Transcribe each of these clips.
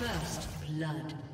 First blood.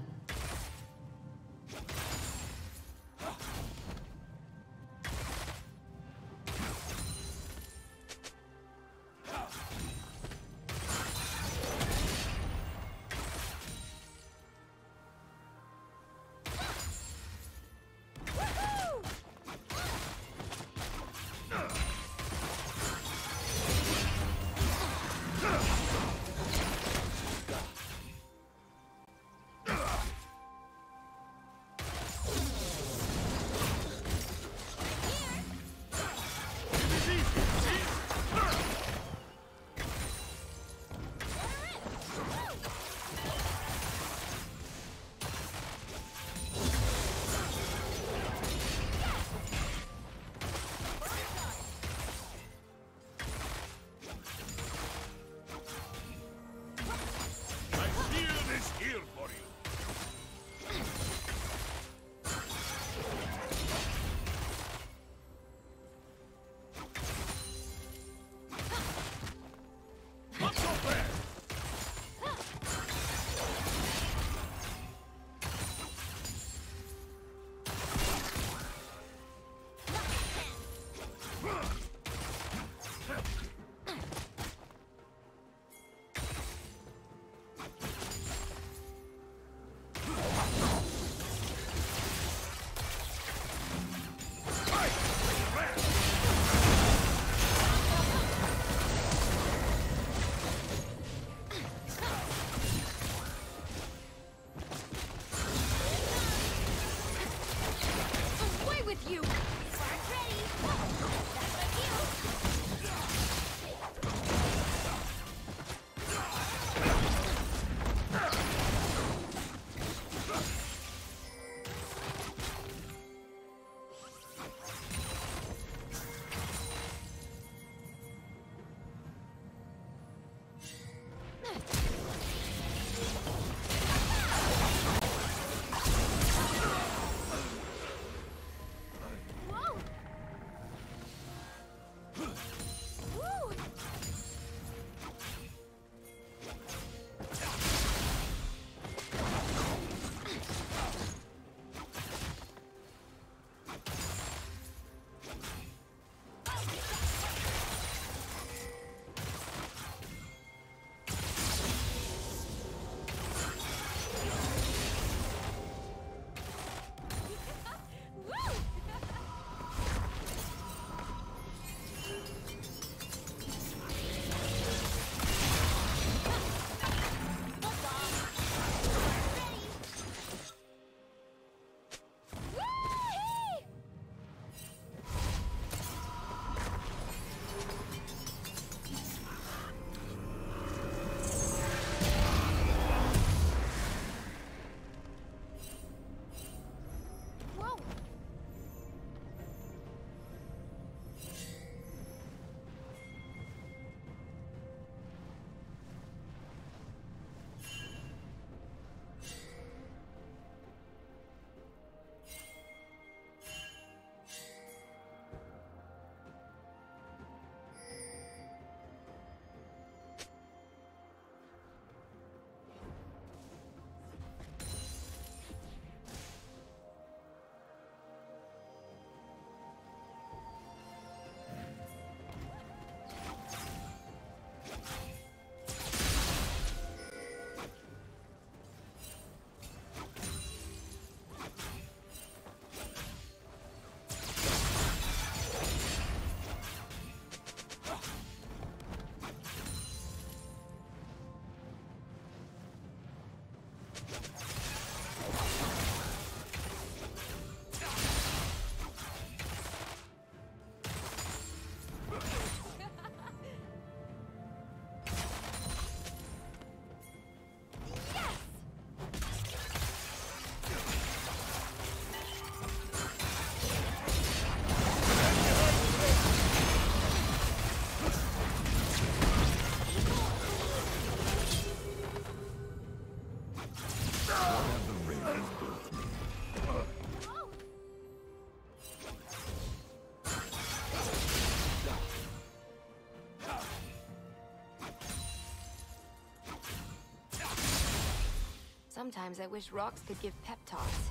Sometimes I wish rocks could give pep talks.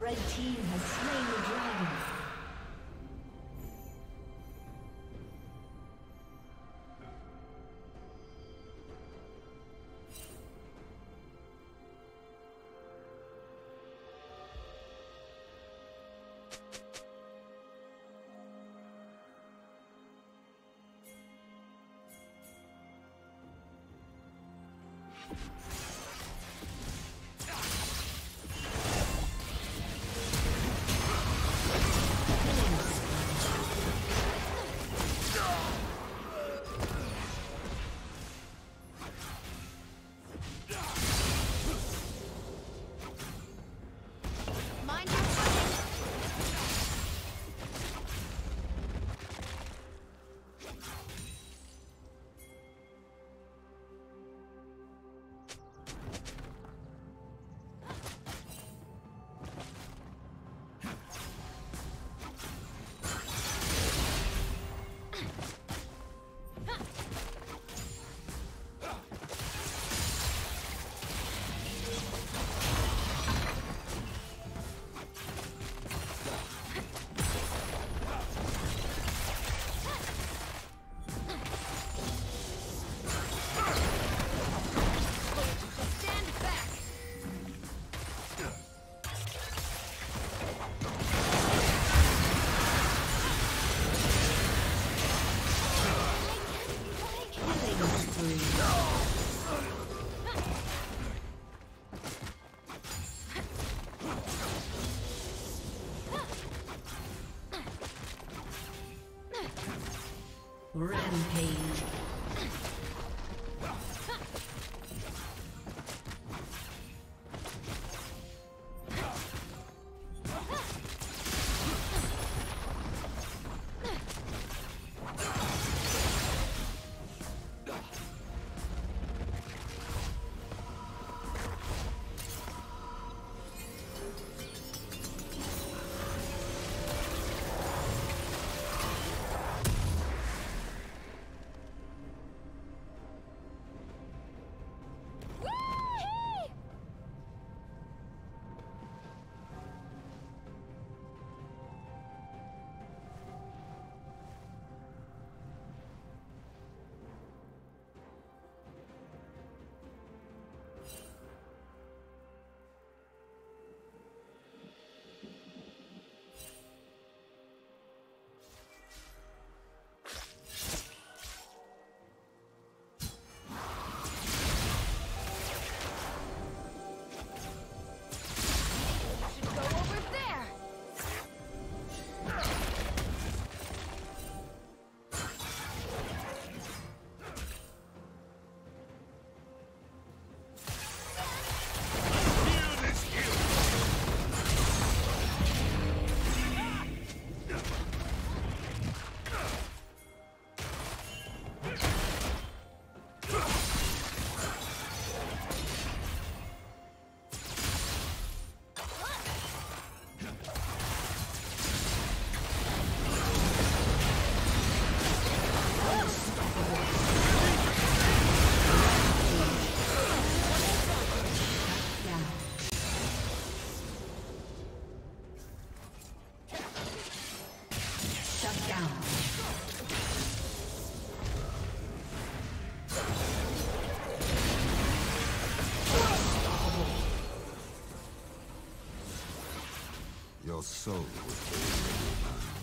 Red team has slain Your soul was.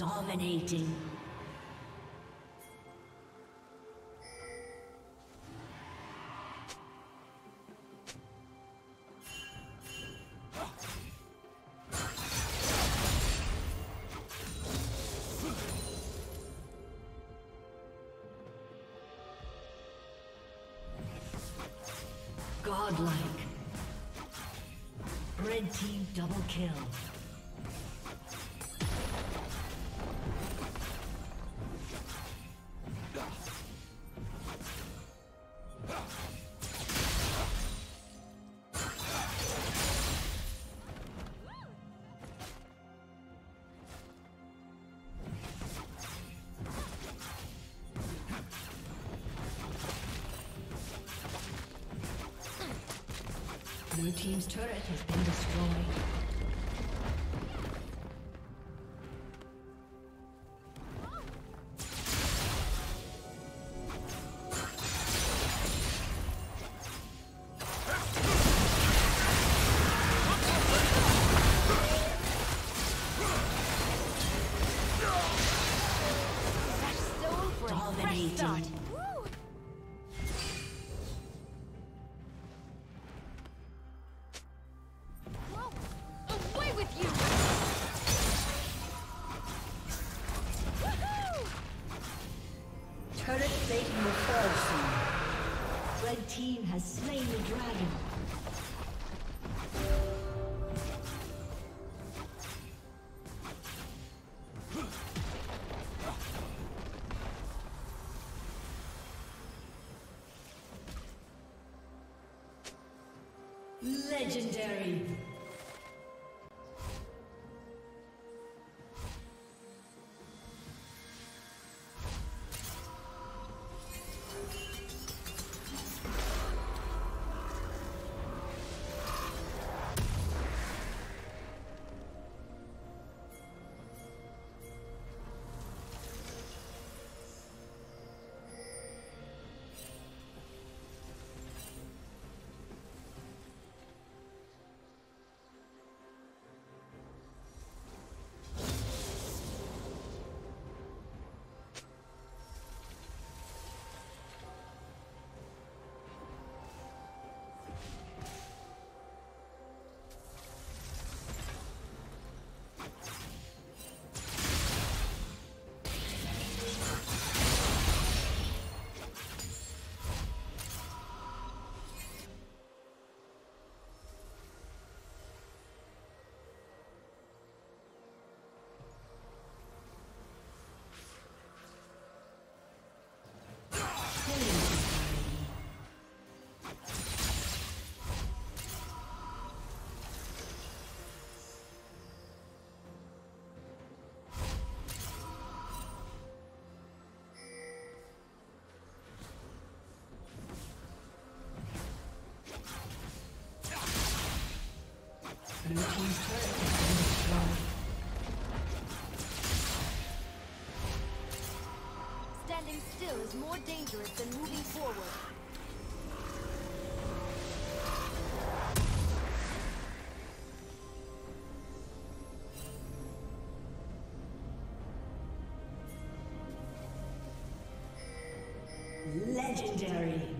Dominating. Godlike. Red team double kill. Legendary. Standing still is more dangerous than moving forward. Legendary.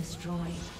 Destroyed.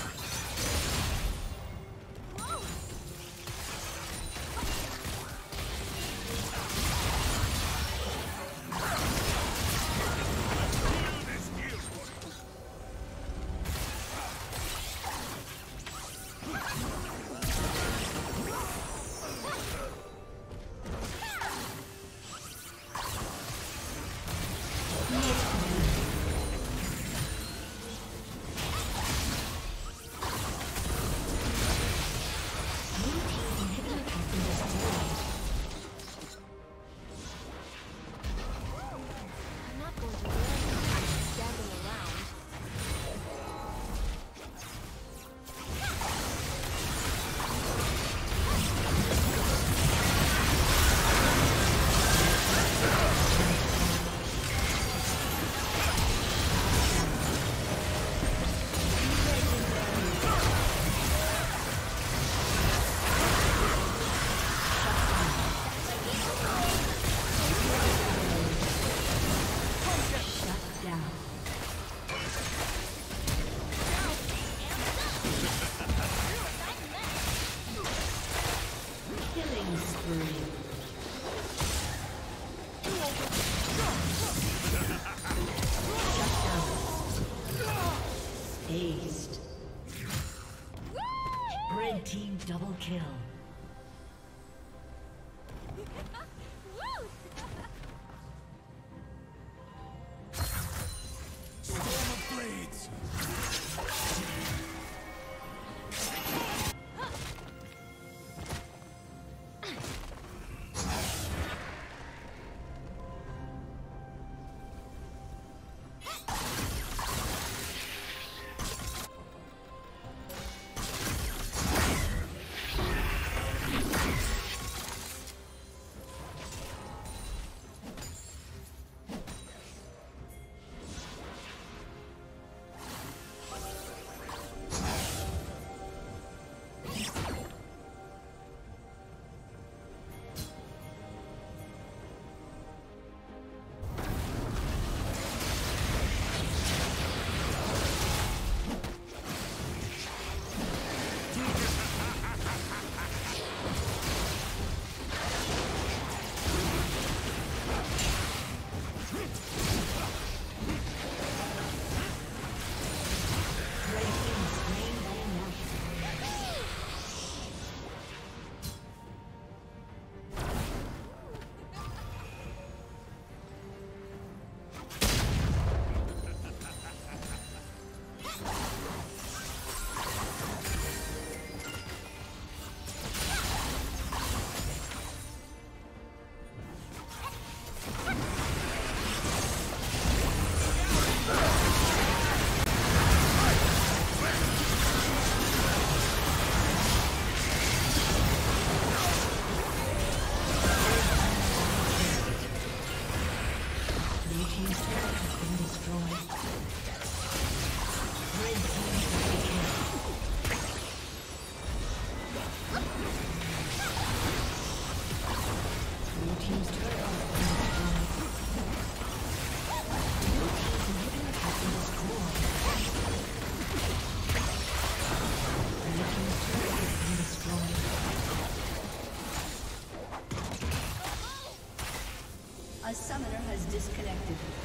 Kill. Disconnected.